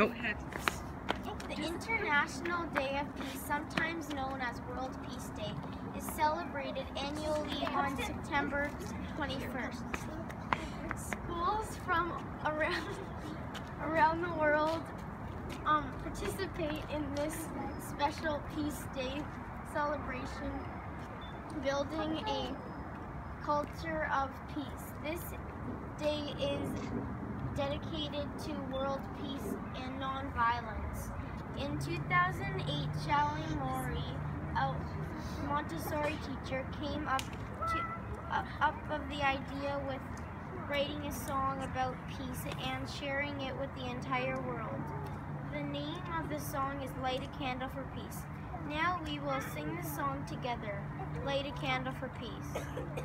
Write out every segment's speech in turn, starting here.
Go ahead. The International Day of Peace, sometimes known as World Peace Day, is celebrated annually on September 21st. Schools from around around the world um, participate in this special Peace Day celebration, building a culture of peace. This day is dedicated to world peace and nonviolence. In 2008, Charlie Mori, a Montessori teacher, came up to uh, up of the idea with writing a song about peace and sharing it with the entire world. The name of the song is Light a Candle for Peace. Now we will sing the song together. Light a candle for peace.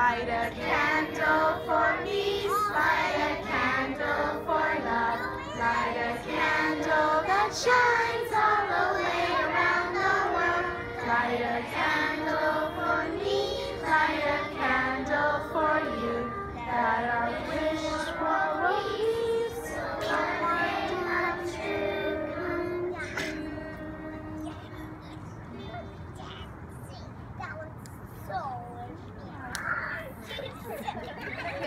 Light a candle for me. light a candle for love, light a candle that shines.